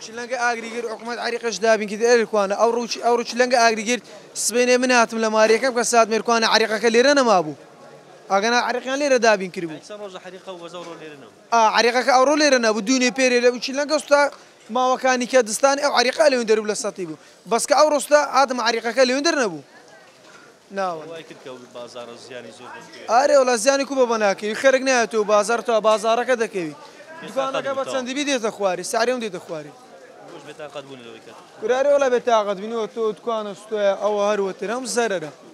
روچلەنگە ئاگری گرت حکومەت عەریقەش دابین کرد ئەرێ کوانە ئەو روچ ئەو روچلەنگە ئاگری گرت سبەینێ من هاتم لە ماری یەکەم کەس هات مێرکوانە عەریقەکە لێرە نەمابوو ئەگەنا عەریقیان لێرە دابین کردبوو چەن رۆژە حەریقە و وەزەو رۆ لێرە نەبوو؟ ئا عەریقەکە ئەو رۆ لێرە نەبوو دوو نێ پێرێ لە روچلەنگە سوتا ماوەکانی کە دستانی ئەو عەریقە لەوێندەر بوو لە سەتی بوو بەس کە ئەو رۆ سوتا هاتم عەریقەکە لەوێندەر نەبوو. ناون. ئارێ وەڵا زیانی کو بە بە ناکەوی خەرک نایەتەوە بازار تا بازارەکە دەکەوی دوکانەکە بە چەندی بی دێتە خواری سعرێ دێتە خواری کورارێ وەڵا بێ تاقەت بینەوە تۆ دوکانە ستۆیە ئەوە هەروەتر هەم زەرەرە.